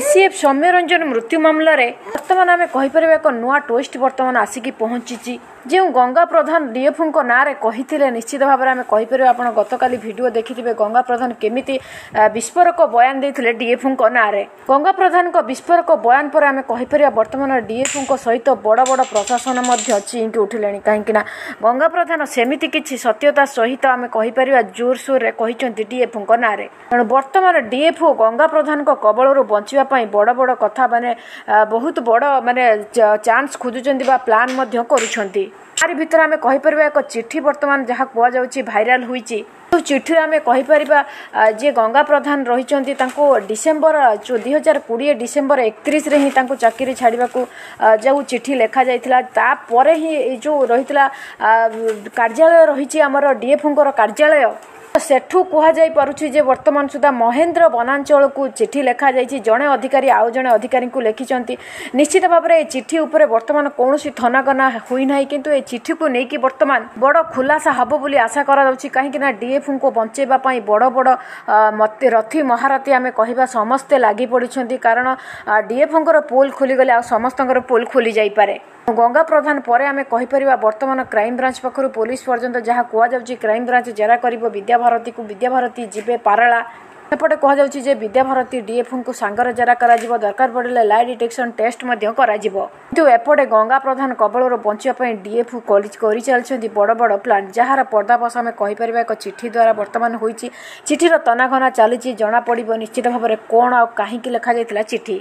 ACF Soumyaranjan ମୃତ୍ୟୁ ମାମଲାରେ ବର୍ତ୍ତମାନ ଆମେ କହିପାରିବା ଏକ ନୂଆ ଟୁଇଷ୍ଟ ବର୍ତ୍ତମାନ ଆସିକି ପହଞ୍ଚିଛି। ଯେଉଁ ଗଙ୍ଗା ପ୍ରଧାନ ଡିଏଫ୍ଓଙ୍କ ନାଁରେ କହିଥିଲେ ନିଶ୍ଚିତ ଭାବରେ ଆମେ କହିପାରିବା ଆପଣ ଗତକାଲି ଭିଡ଼ିଓ ଦେଖିଥିବେ ଗଙ୍ଗା ପ୍ରଧାନ କେମିତି ବିସ୍ଫୋରକ ବୟାନ ଦେଇଥିଲେ ଡିଏଫ୍ଓଙ୍କ ନାଁରେ। ଗଙ୍ଗା ପ୍ରଧାନଙ୍କ ବିସ୍ଫୋରକ ବୟାନ ପରେ ଆମେ କହିପାରିବା ବର୍ତ୍ତମାନ ଡିଏଫ୍ଓଙ୍କ ସହିତ ବଡ଼ ବଡ଼ ପ୍ରଶାସନ ମଧ୍ୟ ଚିଙ୍କି ଉଠିଲେଣି। କାହିଁକିନା ଗଙ୍ଗା ପ୍ରଧାନ ସେମିତି କିଛି ସତ୍ୟତା ସହିତ ଆମେ କହିପାରିବା ଜୋରସୋରରେ କହିଛନ୍ତି ଡିଏଫ୍ଓଙ୍କ ନାଁରେ। ତେଣୁ ବର୍ତ୍ତମାନ ଡିଏଫ୍ଓ ଗଙ୍ଗା ପ୍ରଧାନଙ୍କ କବଳରୁ ବଞ୍ଚିବା ପାଇଁ ବଡ଼ ବଡ଼ କଥା ମାନେ ବହୁତ ବଡ଼ ମାନେ ଚାନ୍ସ ଖୋଜୁଛନ୍ତି ବା ପ୍ଲାନ୍ ମଧ୍ୟ କରୁଛନ୍ତି। ତାରି ଭିତରେ ଆମେ କହିପାରିବା ଏକ ଚିଠି ବର୍ତ୍ତମାନ ଯାହା କୁହାଯାଉଛି ଭାଇରାଲ ହୋଇଛି। ଚିଠିରେ ଆମେ କହିପାରିବା ଯିଏ ଗଙ୍ଗା ପ୍ରଧାନ ରହିଛନ୍ତି ତାଙ୍କୁ ଡିସେମ୍ବର ଦୁଇ ହଜାର କୋଡ଼ିଏ ଡିସେମ୍ବର ଏକତିରିଶରେ ହିଁ ତାଙ୍କୁ ଚାକିରି ଛାଡ଼ିବାକୁ ଯେଉଁ ଚିଠି ଲେଖାଯାଇଥିଲା ତାପରେ ହିଁ ଏଇ ଯେଉଁ ରହିଥିଲା କାର୍ଯ୍ୟାଳୟ ରହିଛି ଆମର ଡିଏଫ୍ଓଙ୍କର କାର୍ଯ୍ୟାଳୟ। ସେଠୁ କୁହାଯାଇ ପାରୁଛି ଯେ ବର୍ତ୍ତମାନ ସୁଦ୍ଧା ମହେନ୍ଦ୍ର ବନାଞ୍ଚଳକୁ ଚିଠି ଲେଖାଯାଇଛି। ଜଣେ ଅଧିକାରୀ ଆଉ ଜଣେ ଅଧିକାରୀଙ୍କୁ ଲେଖିଛନ୍ତି। ନିଶ୍ଚିତ ଭାବରେ ଏ ଚିଠି ଉପରେ ବର୍ତ୍ତମାନ କୌଣସି ଥନାଗନା ହୋଇନାହିଁ କିନ୍ତୁ ଏ ଚିଠିକୁ ନେଇକି ବର୍ତ୍ତମାନ ବଡ଼ ଖୁଲାସା ହେବ ବୋଲି ଆଶା କରାଯାଉଛି। କାହିଁକିନା ଡିଏଫ୍ଙ୍କୁ ବଞ୍ଚାଇବା ପାଇଁ ବଡ଼ ବଡ଼ ରଥି ମହାରଥୀ ଆମେ କହିବା ସମସ୍ତେ ଲାଗି ପଡ଼ିଛନ୍ତି କାରଣ ଡିଏଫ୍ଙ୍କର ପୋଲ୍ ଖୋଲିଗଲେ ଆଉ ସମସ୍ତଙ୍କର ପୋଲ୍ ଖୋଲି ଯାଇପାରେ ଗଙ୍ଗା ପ୍ରଧାନ ପରେ ଆମେ କହିପାରିବା ବର୍ତ୍ତମାନ କ୍ରାଇମବ୍ରାଞ୍ଚ ପାଖରୁ ପୋଲିସ ପର୍ଯ୍ୟନ୍ତ ଯାହା କୁହାଯାଉଛି କ୍ରାଇମବ୍ରାଞ୍ଚ ଜେରା କରିବ ବିଦ୍ୟାଭାରତୀକୁ ବିଦ୍ୟାଭାରତୀ ଯିବେ ପାରଳା। ସେପଟେ କୁହାଯାଉଛି ଯେ ବିଦ୍ୟାଭାରତୀ ଡିଏଫ୍ଙ୍କୁ ସାଙ୍ଗରେ ଜେରା କରାଯିବ ଦରକାର ପଡ଼ିଲେ ଲାଇ ଡିଟେକ୍ସନ ଟେଷ୍ଟ ମଧ୍ୟ କରାଯିବ। କିନ୍ତୁ ଏପଟେ ଗଙ୍ଗା ପ୍ରଧାନ କବଳରୁ ବଞ୍ଚିବା ପାଇଁ ଡିଏଫ୍ କରିଚାଲିଛନ୍ତି ବଡ଼ ବଡ଼ ପ୍ଲାନ୍ ଯାହାର ପର୍ଦ୍ଦାଫାଶ ଆମେ କହିପାରିବା ଏକ ଚିଠି ଦ୍ୱାରା ବର୍ତ୍ତମାନ ହୋଇଛି। ଚିଠିର ତନାଘନା ଚାଲିଛି ଜଣାପଡ଼ିବ ନିଶ୍ଚିତ ଭାବରେ କ'ଣ ଆଉ କାହିଁକି ଲେଖାଯାଇଥିଲା ଚିଠି।